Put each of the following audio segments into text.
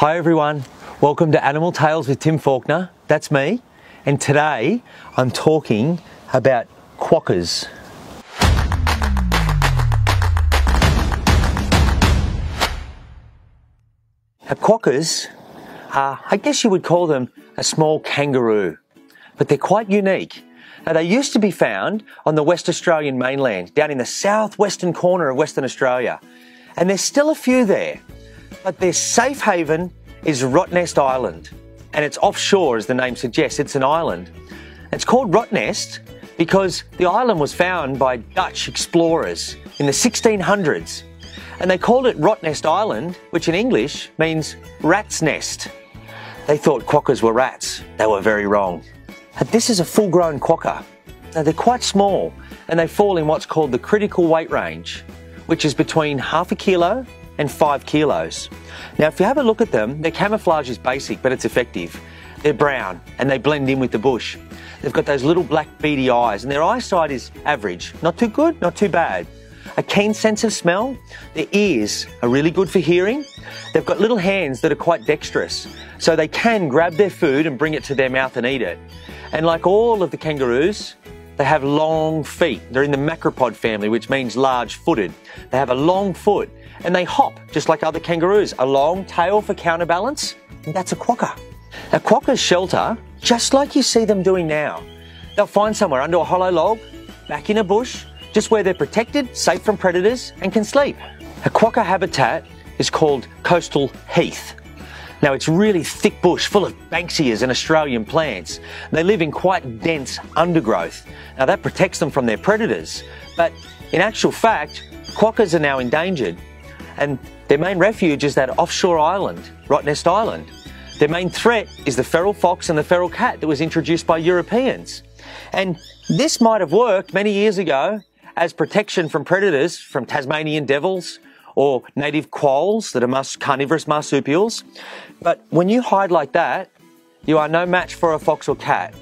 Hi everyone, welcome to Animal Tales with Tim Faulkner. That's me, and today I'm talking about quokkas. Now, quokkas are, I guess you would call them a small kangaroo, but they're quite unique. Now, they used to be found on the West Australian mainland, down in the southwestern corner of Western Australia, and there's still a few there. But their safe haven is Rottnest Island, and it's offshore, as the name suggests. It's an island. It's called Rottnest because the island was found by Dutch explorers in the 1600s and they called it Rottnest Island, which in English means rat's nest. They thought quokkas were rats. They were very wrong. This is a full grown quokka. Now they're quite small and they fall in what's called the critical weight range, which is between half a kilo and five kilos. Now, if you have a look at them, their camouflage is basic, but it's effective. They're brown and they blend in with the bush. They've got those little black beady eyes and their eyesight is average. Not too good, not too bad a keen sense of smell. Their ears are really good for hearing. They've got little hands that are quite dexterous, so they can grab their food and bring it to their mouth and eat it. And like all of the kangaroos, they have long feet. They're in the macropod family, which means large footed. They have a long foot and they hop just like other kangaroos. A long tail for counterbalance, and that's a quokka. A quokka's shelter, just like you see them doing now. They'll find somewhere under a hollow log, back in a bush, just where they're protected, safe from predators, and can sleep. A quokka habitat is called coastal heath. Now it's really thick bush full of banksias and Australian plants. They live in quite dense undergrowth. Now that protects them from their predators, but in actual fact, quokkas are now endangered and their main refuge is that offshore island, Rottnest Island. Their main threat is the feral fox and the feral cat that was introduced by Europeans. And this might have worked many years ago as protection from predators, from Tasmanian devils or native quolls that are mus- carnivorous marsupials. But when you hide like that, you are no match for a fox or cat.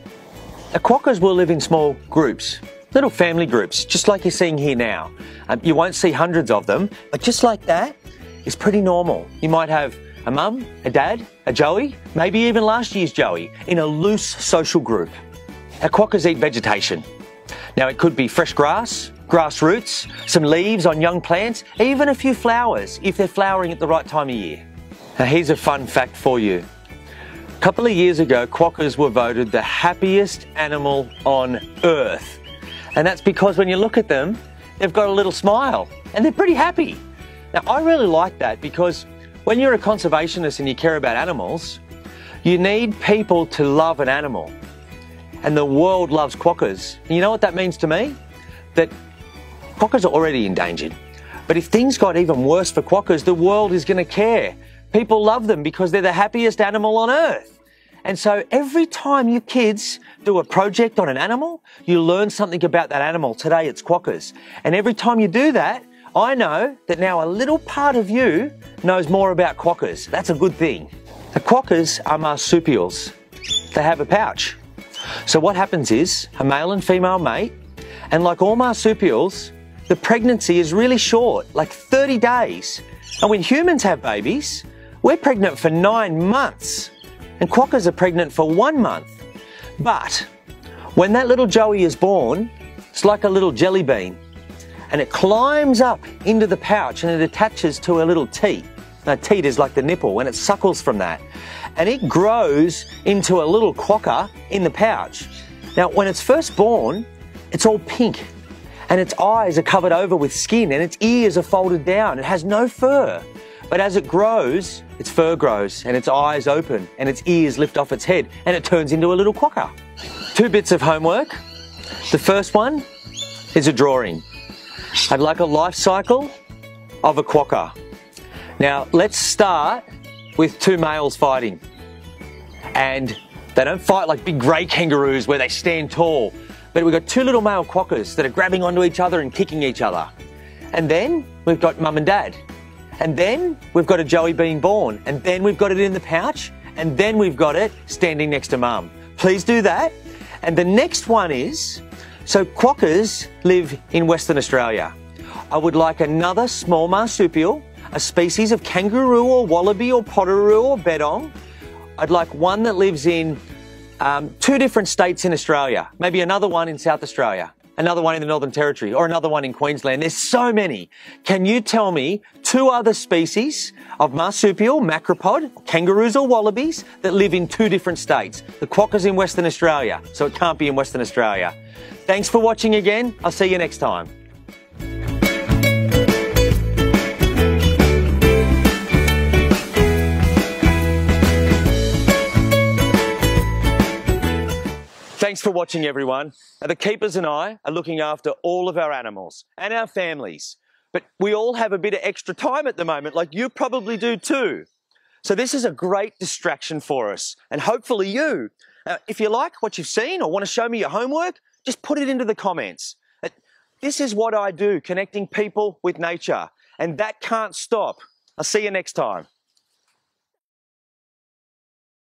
The quokkas will live in small groups, little family groups, just like you're seeing here now. Um, you won't see hundreds of them, but just like that, it's pretty normal. You might have a mum, a dad, a Joey, maybe even last year's Joey, in a loose social group. Our quokkas eat vegetation. Now it could be fresh grass, grass roots, some leaves on young plants, even a few flowers if they're flowering at the right time of year. Now here's a fun fact for you. A couple of years ago, quokkas were voted the happiest animal on earth. And that's because when you look at them, they've got a little smile and they're pretty happy. Now I really like that because when you're a conservationist and you care about animals, you need people to love an animal. And the world loves quokkas. And you know what that means to me? That Quokkas are already endangered. But if things got even worse for quokkas, the world is going to care. People love them because they're the happiest animal on earth. And so every time you kids do a project on an animal, you learn something about that animal. Today it's quokkas. And every time you do that, I know that now a little part of you knows more about quokkas. That's a good thing. The quokkas are marsupials. They have a pouch. So what happens is a male and female mate, and like all marsupials, the pregnancy is really short, like 30 days. And when humans have babies, we're pregnant for nine months. And quokkas are pregnant for one month. But when that little Joey is born, it's like a little jelly bean. And it climbs up into the pouch and it attaches to a little teat. Now, teat is like the nipple, and it suckles from that. And it grows into a little quokka in the pouch. Now, when it's first born, it's all pink and its eyes are covered over with skin and its ears are folded down. It has no fur. But as it grows, its fur grows and its eyes open and its ears lift off its head and it turns into a little quokka. Two bits of homework. The first one is a drawing. I'd like a life cycle of a quokka. Now let's start with two males fighting. And they don't fight like big grey kangaroos where they stand tall. But we've got two little male quokkas that are grabbing onto each other and kicking each other. And then we've got mum and dad. And then we've got a Joey being born. And then we've got it in the pouch. And then we've got it standing next to mum. Please do that. And the next one is, so quokkas live in Western Australia. I would like another small marsupial, a species of kangaroo or wallaby or potoroo or bettong. I'd like one that lives in um, two different states in Australia, maybe another one in South Australia, another one in the Northern Territory, or another one in Queensland. There's so many. Can you tell me two other species of marsupial, macropod, kangaroos or wallabies that live in two different states? The quokka's in Western Australia, so it can't be in Western Australia. Thanks for watching again. I'll see you next time. Thanks for watching, everyone. The keepers and I are looking after all of our animals and our families, but we all have a bit of extra time at the moment, like you probably do too. So, this is a great distraction for us, and hopefully, you. Now, if you like what you've seen or want to show me your homework, just put it into the comments. This is what I do, connecting people with nature, and that can't stop. I'll see you next time.